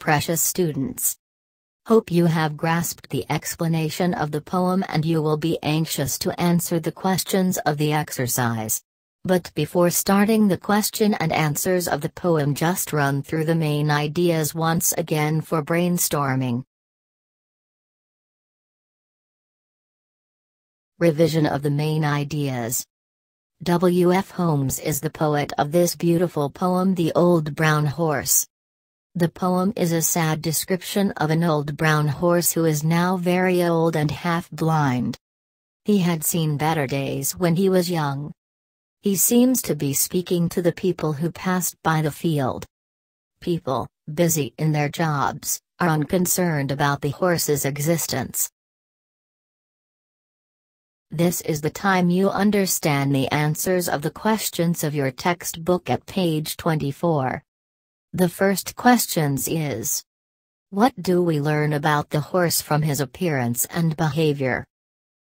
precious students. Hope you have grasped the explanation of the poem and you will be anxious to answer the questions of the exercise. But before starting the question and answers of the poem just run through the main ideas once again for brainstorming. Revision of the main ideas. W. F. Holmes is the poet of this beautiful poem The Old Brown Horse. The poem is a sad description of an old brown horse who is now very old and half blind. He had seen better days when he was young. He seems to be speaking to the people who passed by the field. People, busy in their jobs, are unconcerned about the horse's existence. This is the time you understand the answers of the questions of your textbook at page 24. The first questions is What do we learn about the horse from his appearance and behavior?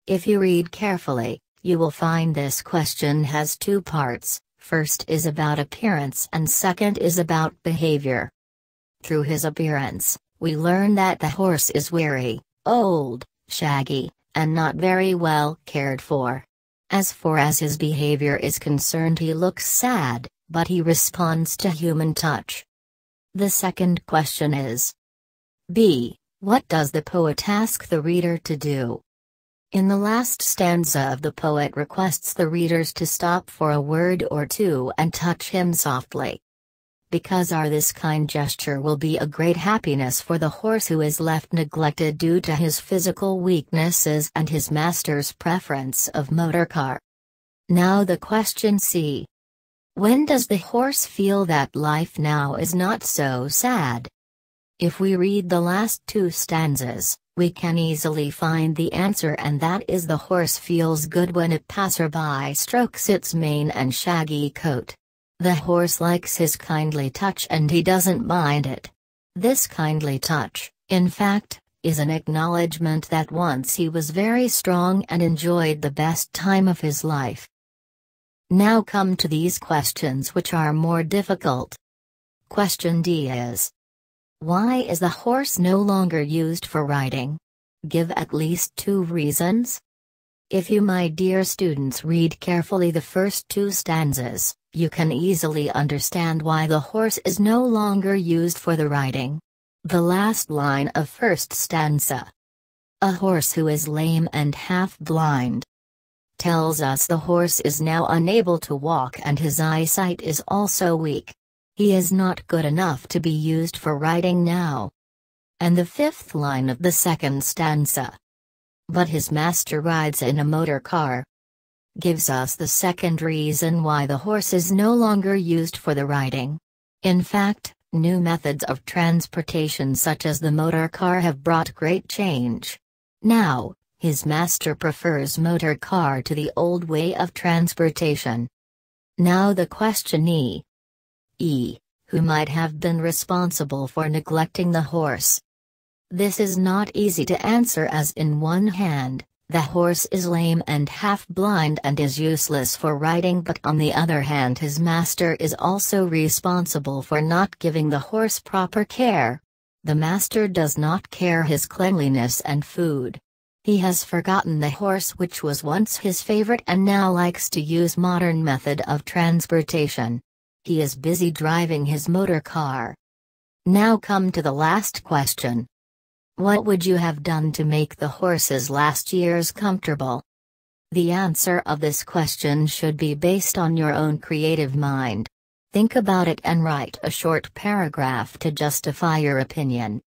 If you read carefully, you will find this question has two parts, first is about appearance and second is about behavior. Through his appearance, we learn that the horse is weary, old, shaggy, and not very well cared for. As far as his behavior is concerned, he looks sad, but he responds to human touch. The second question is B. What does the poet ask the reader to do? In the last stanza of the poet requests the readers to stop for a word or two and touch him softly because our this kind gesture will be a great happiness for the horse who is left neglected due to his physical weaknesses and his master's preference of motor car. Now the question C. When does the horse feel that life now is not so sad? If we read the last two stanzas, we can easily find the answer and that is the horse feels good when a passerby strokes its mane and shaggy coat. The horse likes his kindly touch and he doesn't mind it. This kindly touch, in fact, is an acknowledgement that once he was very strong and enjoyed the best time of his life. Now come to these questions which are more difficult. Question D is Why is the horse no longer used for riding? Give at least two reasons. If you, my dear students, read carefully the first two stanzas, you can easily understand why the horse is no longer used for the riding. The last line of first stanza. A horse who is lame and half blind tells us the horse is now unable to walk and his eyesight is also weak. He is not good enough to be used for riding now. And the fifth line of the second stanza. But his master rides in a motor car, gives us the second reason why the horse is no longer used for the riding. In fact, new methods of transportation such as the motor car have brought great change. Now, his master prefers motor car to the old way of transportation. Now the question E. E. Who might have been responsible for neglecting the horse? This is not easy to answer as in one hand, the horse is lame and half blind and is useless for riding, but on the other hand, his master is also responsible for not giving the horse proper care. The master does not care his cleanliness and food. He has forgotten the horse which was once his favorite and now likes to use modern method of transportation. He is busy driving his motor car. Now come to the last question. What would you have done to make the horses last years comfortable? The answer of this question should be based on your own creative mind. Think about it and write a short paragraph to justify your opinion.